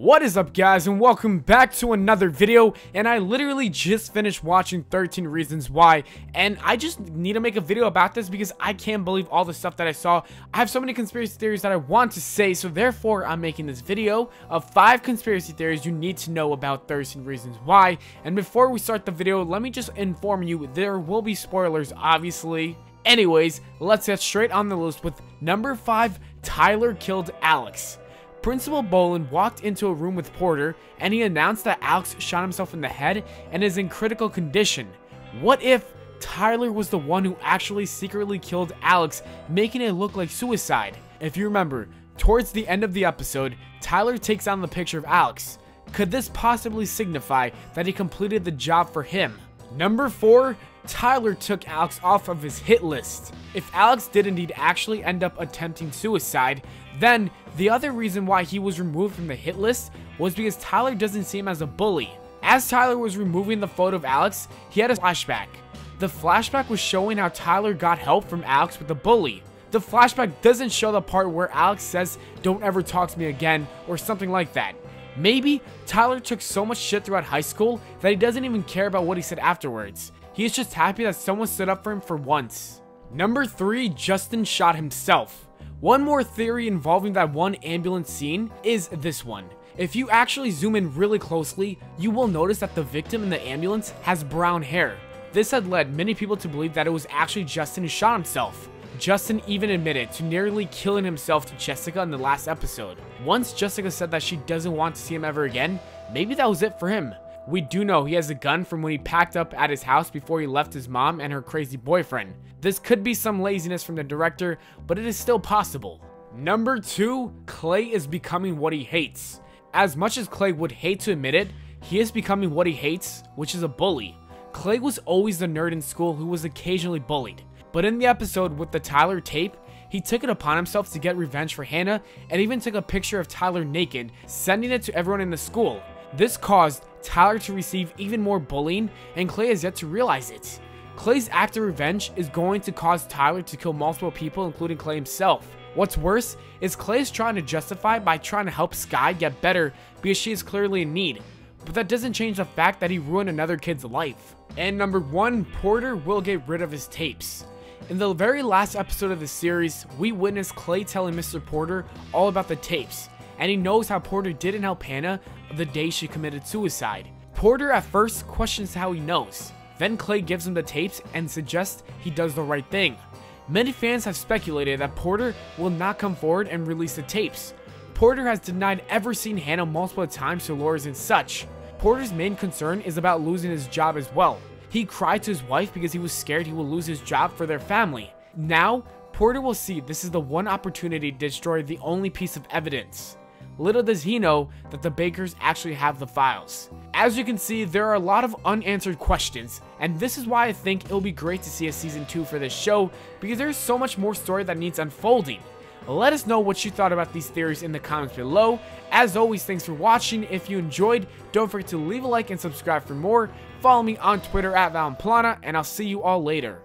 What is up guys and welcome back to another video and I literally just finished watching 13 Reasons Why and I just need to make a video about this because I can't believe all the stuff that I saw. I have so many conspiracy theories that I want to say so therefore I'm making this video of 5 conspiracy theories you need to know about 13 Reasons Why and before we start the video let me just inform you there will be spoilers obviously. Anyways, let's get straight on the list with number 5 Tyler killed Alex. Principal Bolan walked into a room with Porter and he announced that Alex shot himself in the head and is in critical condition. What if Tyler was the one who actually secretly killed Alex, making it look like suicide? If you remember, towards the end of the episode, Tyler takes down the picture of Alex. Could this possibly signify that he completed the job for him? Number 4. Tyler took Alex off of his hit list. If Alex did indeed actually end up attempting suicide, then the other reason why he was removed from the hit list was because Tyler doesn't see him as a bully. As Tyler was removing the photo of Alex, he had a flashback. The flashback was showing how Tyler got help from Alex with the bully. The flashback doesn't show the part where Alex says, don't ever talk to me again, or something like that. Maybe Tyler took so much shit throughout high school that he doesn't even care about what he said afterwards. He is just happy that someone stood up for him for once. Number 3. Justin shot himself. One more theory involving that one ambulance scene is this one. If you actually zoom in really closely, you will notice that the victim in the ambulance has brown hair. This had led many people to believe that it was actually Justin who shot himself. Justin even admitted to nearly killing himself to Jessica in the last episode. Once Jessica said that she doesn't want to see him ever again, maybe that was it for him. We do know he has a gun from when he packed up at his house before he left his mom and her crazy boyfriend. This could be some laziness from the director, but it is still possible. Number 2, Clay is becoming what he hates. As much as Clay would hate to admit it, he is becoming what he hates, which is a bully. Clay was always the nerd in school who was occasionally bullied. But in the episode with the Tyler tape, he took it upon himself to get revenge for Hannah and even took a picture of Tyler naked, sending it to everyone in the school. This caused Tyler to receive even more bullying and Clay has yet to realize it. Clay's act of revenge is going to cause Tyler to kill multiple people including Clay himself. What's worse is Clay is trying to justify by trying to help Skye get better because she is clearly in need. But that doesn't change the fact that he ruined another kid's life. And number 1, Porter will get rid of his tapes. In the very last episode of the series, we witnessed Clay telling Mr. Porter all about the tapes, and he knows how Porter didn't help Hannah the day she committed suicide. Porter at first questions how he knows. Then Clay gives him the tapes and suggests he does the right thing. Many fans have speculated that Porter will not come forward and release the tapes. Porter has denied ever seeing Hannah multiple times to lawyers and such. Porter's main concern is about losing his job as well. He cried to his wife because he was scared he will lose his job for their family. Now, Porter will see this is the one opportunity to destroy the only piece of evidence. Little does he know that the Bakers actually have the files. As you can see, there are a lot of unanswered questions, and this is why I think it'll be great to see a season 2 for this show, because there's so much more story that needs unfolding. Let us know what you thought about these theories in the comments below. As always, thanks for watching. If you enjoyed, don't forget to leave a like and subscribe for more. Follow me on Twitter at Valonpllana, and I'll see you all later.